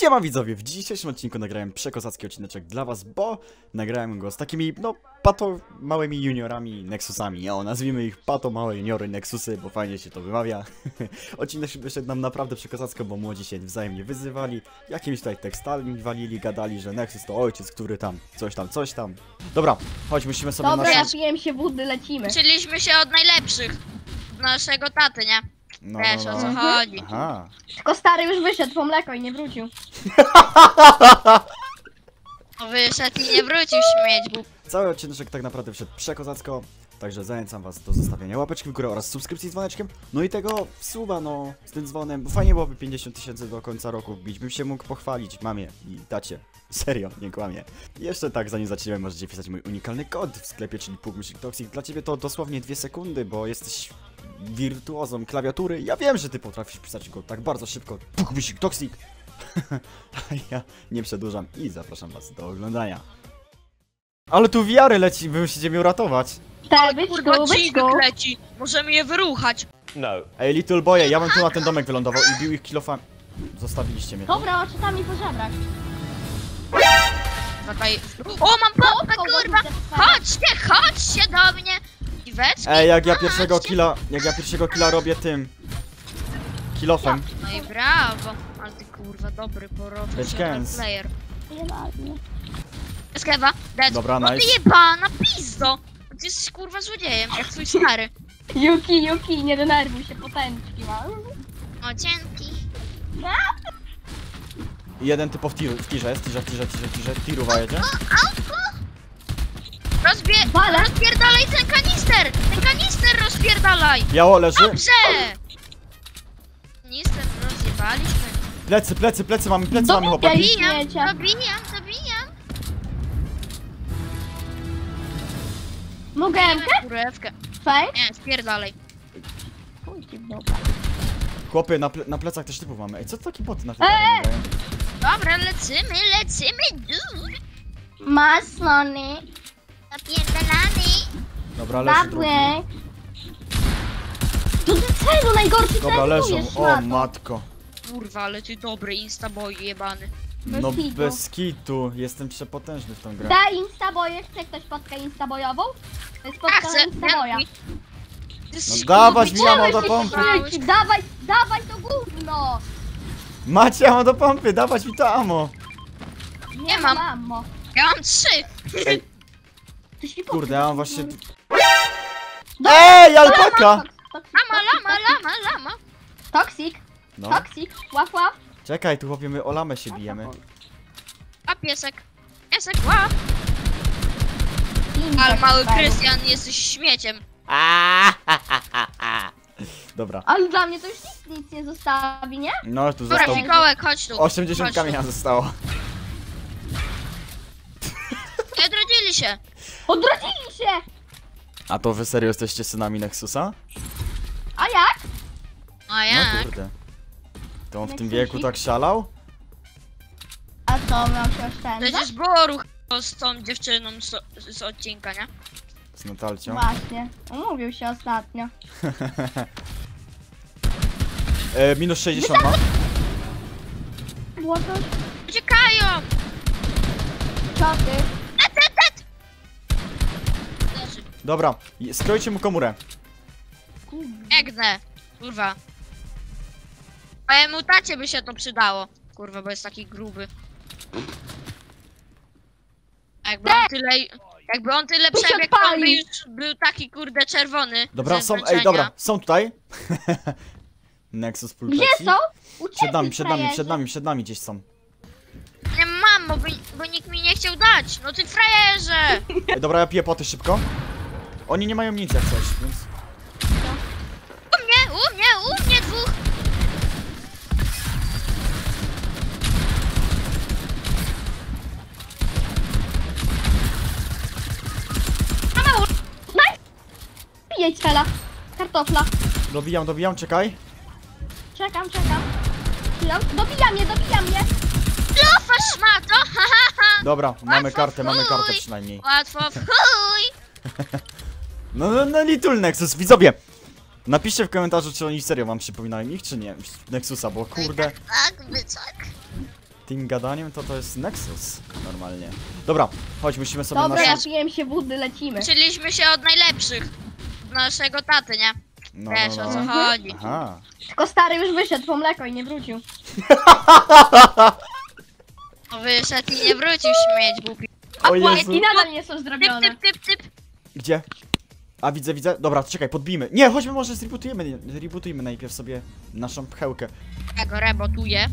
Siema widzowie, w dzisiejszym odcinku nagrałem przekozacki odcineczek dla was, bo nagrałem go z takimi, no, pato małymi juniorami Nexusami. O, nazwijmy ich pato małe juniory Nexusy, bo fajnie się to wymawia. Odcinek wyszedł nam naprawdę przekozacko, bo młodzi się wzajemnie wyzywali, jakimiś tutaj tekstami walili, gadali, że Nexus to ojciec, który tam, coś tam, coś tam. Dobra, chodź, musimy sobie Dobra, nasze... napiłem się wody, lecimy. Uczyliśmy się od najlepszych. Naszego taty, nie? No, Wiesz no, o no. co chodzi. Aha. Tylko stary już wyszedł po mleko i nie wrócił. Wyszedł i nie wrócił śmieć, bo Cały odcinek tak naprawdę wszedł przekozacko, także zachęcam was do zostawienia łapeczki w górę oraz subskrypcji z dzwoneczkiem. No i tego suba, no, z tym dzwonem, bo fajnie byłoby 50 tysięcy do końca roku wbić, bym się mógł pochwalić mamie i tacie. Serio, nie kłamie. Jeszcze tak, zanim zaczniemy, możecie wpisać mój unikalny kod w sklepie, czyli Pugmyshik Toxic. Dla ciebie to dosłownie dwie sekundy, bo jesteś wirtuozą klawiatury. Ja wiem, że ty potrafisz pisać go tak bardzo szybko. Pugmyshik Toxic. A ja nie przedłużam i zapraszam was do oglądania. Ale tu wiary leci, wy musicie mnie uratować. Tak, byczku, kurwa dźwig leci. Możemy je wyruchać. No. Ej, little boye, ja bym tu na ten domek wylądował i bił ich kilofami. Zostawiliście mnie. Dobra, oczytami po żebrach. Tutaj... O, mam pompę, kurwa! Chodźcie, chodźcie do mnie! Ej, jak ja pierwszego killa, jak ja pierwszego killa robię tym... Kilofem. No i brawo. Ale ty kurwa, dobry, Bitch porobny cans. player. Idealnie. Skewa, dead. Dobra, No ty nice. jebana pizdo! Ty jesteś kurwa złodziejem, jak twój stary. Yuki, Yuki, nie denerwuj się, potęczki ma. O, dzięki. I jeden typ w tiru, w tirze, w tirze, w tirze, w tirze, w tirze, tiruwa jedzie. Rozbie... Wale. Rozpierdalaj ten kanister! Ten kanister rozpierdalaj! Biało leży. Dobrze! Kanister rozjebaliśmy. Plecy, plecy, plecy mamy, plecy mamy chłopaki. Dobijam, śmiecia. dobijam, dobijam. Mogę emkę? Kurewkę. Fej? Nie, spierdalaj. W dupę. Chłopy, na, ple, na plecach też typów mamy. Ej, co to takie boty na tym Eee! Dobra, lecimy, lecimy, dude. Masony, Napierdalany. Dobra, leży drugi. babłek. To ty celu najgorszy Dobra, leżą. O, matko. Kurwa, ale ty dobry instaboy jebany. Bez No kitu. bez kitu. Jestem przepotężny w tą grę. Daj instaboje, chce ktoś potkę instabojową? To jest A, potka chcę, instaboja. ja Ty No dawać mi ammo do pompy. Śmieci, Dawaj, dawaj to gówno! Macie ammo do pompy, dawać mi to ammo. Nie mam. Ammo. Ja mam trzy. Ej, Kurde, ja mam właśnie... Ej, alpaka! Lama, lama, lama, lama. Toxic, No, toxic, łap, łap. czekaj, tu chłopie, my o lamę się bijemy. A piesek. Piesek, łap. Ale mały stary. Krystian, jesteś śmieciem. Dobra. Ale dla mnie to już nic, nic nie zostawi, nie? No, tu Dobra, został... fikołek, chodź tu. 80 Chodź tu. kamienia zostało. Odrodzili się. Odrodzili się! A to wy serio jesteście synami Nexusa? A jak? A No jak? kurde. To on w tym wieku tak szalał? A co, miał się Przecież oszczędzać? było ruch z tą dziewczyną z, z odcinka, nie? Z Natalcią? Właśnie, umówił się ostatnio. E, minus 60 ma. To Uciekają! czoty. Et, Dobra, skrojcie mu komórę. Biegnę. Kurwa. Mojemu tacie by się to przydało. Kurwa, bo jest taki gruby. A Jakby on tyle... Jakby on tyle Tu się przebiegł, to on by odpali. już był taki kurde czerwony. Dobra, ze są, ej, zmęczenia. dobra, są tutaj. Nexus pulpeci. Gdzie są? Uciekli Przed nami, przed nami, frajerzy. przed nami, przed nami gdzieś są. Nie mam, bo, bo nikt mi nie chciał dać. No ty frajerze! Ej, dobra, ja piję poty szybko. Oni nie mają nic jak coś, więc... U mnie, u mnie, u mnie dwóch! Jedź fela. Kartofla. Dobijam, dobijam, czekaj. Czekam, czekam. Chwilę. Dobija mnie, dobija mnie. Lufa szmato! Dobra, mamy kartę, mamy kartę przynajmniej. Łatwo w chuj! No, no, no, Little Nexus, widzowie! Napiszcie w komentarzu, czy oni serio wam przypominają ich, czy nie. Nexusa, bo kurde... Tak, byczak. tym gadaniem, to to jest Nexus normalnie. Dobra, chodź, musimy sobie Dobra, naszą... napiłem się wody, lecimy. Uczyliśmy się od najlepszych. Naszego taty, nie? No, Wiesz no, o co no. chodzi. Aha. Tylko stary już wyszedł po mleko i nie wrócił. Wyszedł i nie wrócił śmieć głupi. O Jezu. I nadal nie są Typ, zrobione. typ, typ, typ. Gdzie? A widzę, widzę. Dobra, czekaj, podbijmy. Nie, chodźmy może zrebootujemy, zrebootujmy najpierw sobie naszą pchełkę. Ja go rebootuję.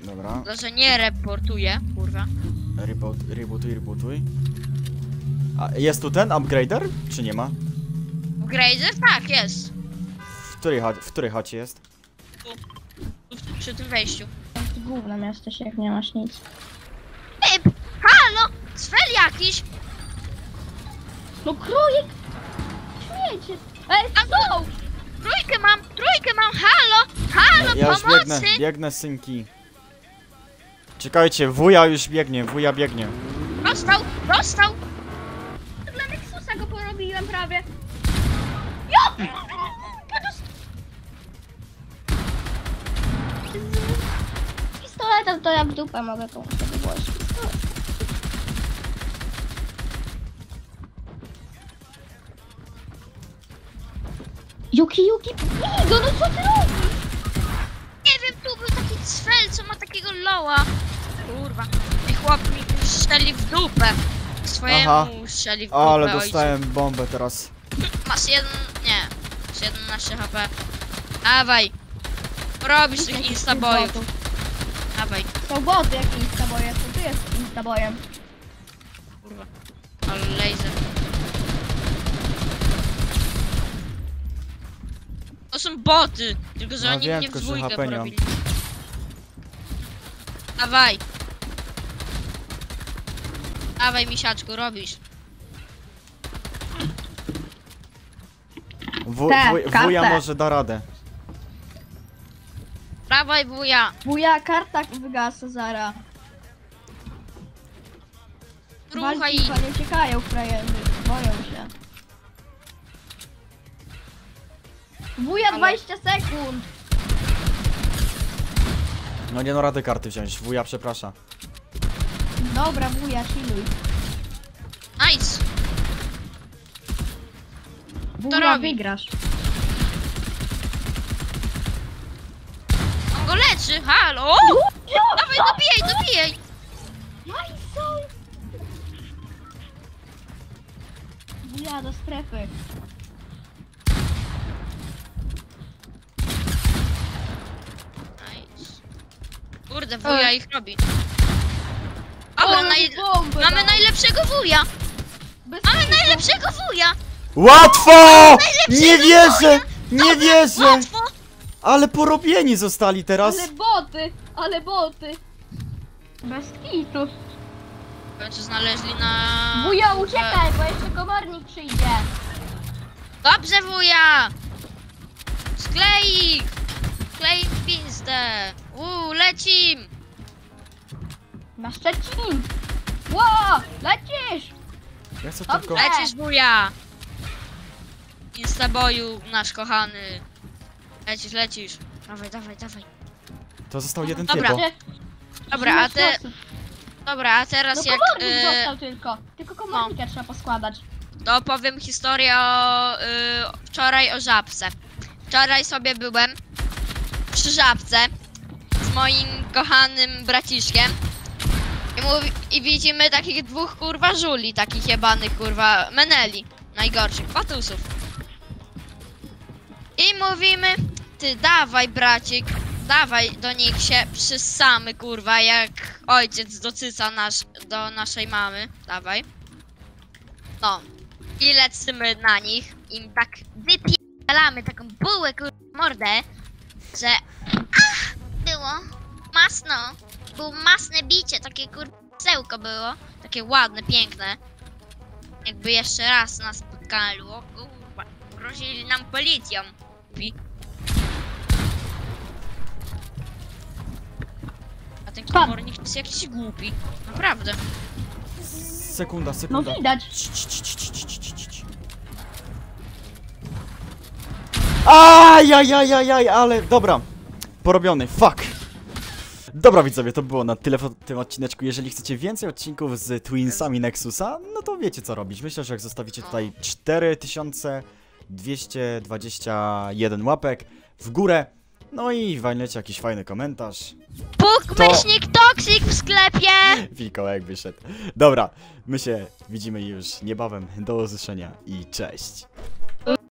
Dobra, że nie reportuję, kurwa. reboot, rebootuj, rebootuj. A jest tu ten upgrader? Czy nie ma? Grazer? Tak, jest. W której, w której chacie jest? Tu, Przy tym wejściu. Gównem jesteś, jak nie masz nic. Typ! Halo! Cfel jakiś! No krójek! Śmiecie! Ej, są! Trójkę mam, trójkę mam, halo! Halo, ja już pomocy! biegnę, biegnę synki. Czekajcie, wuja już biegnie, wuja biegnie. Dostał, dostał! Dla Nexusa go porobiłem prawie. Ja! Z pistoletem to ja w dupę mogę tą sobie włożyć. Yuki, Yuki, Igo, no co ty robisz? Nie wiem, tu był taki cfel, co ma takiego loła. Kurwa. I chłop mi strzeli w dupę. Swojemu Aha. strzeli w dupę, Ale ojcu. dostałem bombę teraz. Masz jeden, nie. Masz 11 HP. Dawaj. Robisz tych instabojów. Dawaj. To boty jak instaboje, to ty jest instabojem. Kurwa. Ale laser. To są boty, tylko że No oni wiem, mnie w tylko że dwójkę HP nie mam. porobili. Dawaj. Dawaj, misiaczku, robisz. W, Te, wuj, wuja kartę. może da radę. Dawaj, wuja. Wuja, karta wygasa zara. Ruchaj. Walki nie uciekają frajerzy, boją się. Wuja, Ale- 20 sekund! No nie no rady karty wziąć, wuja przeprasza. Dobra, wuja, chilluj. Nice. Wuja, robi? wygrasz. On go leczy, halo. Dawaj, dobijaj, dobijaj. Nice! Wuja, do strefy. Nice. Kurde, wuja ich robi. Dobra, naj... bombę mamy dał. najlepszego wuja. Bez Mamy najlepszego wuja. Łatwo! Nie wierzę! Nie Tak wierzę! łatwo. Ale porobieni zostali teraz. Ale boty, ale boty. Bez kitu. W końcu znaleźli na... Wuja, uciekaj, bo jeszcze komornik przyjdzie. Dobrze, wuja. Sklej ich. Lecim. Na Szczecin. Ło, lecisz! Ja chcę Dobrze. tylko... Lecisz, wuja. Instaboju, nasz kochany. Lecisz, lecisz. Dawaj, dawaj, dawaj. To został jeden Dobra. typo. Dobra, a te... Dobra, a No teraz jak... komornik y, został tylko. Tylko komornika trzeba poskładać. To powiem historię o y, wczoraj o żabce. Wczoraj sobie byłem przy żabce moim kochanym braciszkiem. I, mówi, I widzimy takich dwóch kurwa żuli, takich jebanych kurwa meneli. Najgorszych, patusów. I mówimy, ty dawaj bracik, dawaj do nich się przysamy kurwa, jak ojciec docyca nasz, do naszej mamy. Dawaj. No, i lecimy na nich, im tak wypierdalamy taką bułę kur... mordę, że było masno, było masne bicie, takie kurcełko było, takie ładne, piękne. Jakby jeszcze raz nas spotkali, o kurwa, grozili nam policją. A ten Pan. komornik jest jakiś głupi, naprawdę. Sekunda, No sekunda. widać. Cii, cii, cii, cii, cii, cii, cii, cii. Ajajajajaj, ale dobra. Porobiony, fuck. Dobra widzowie, to było na tyle w tym odcineczku. Jeżeli chcecie więcej odcinków z Twinsami Nexusa, no to wiecie co robić. Myślę, że jak zostawicie tutaj 4221 łapek w górę, no i walniecie jakiś fajny komentarz, Puk, To- myślnik, toksik w sklepie! wilkołek wyszedł. Dobra, my się widzimy już niebawem. Do usłyszenia i cześć.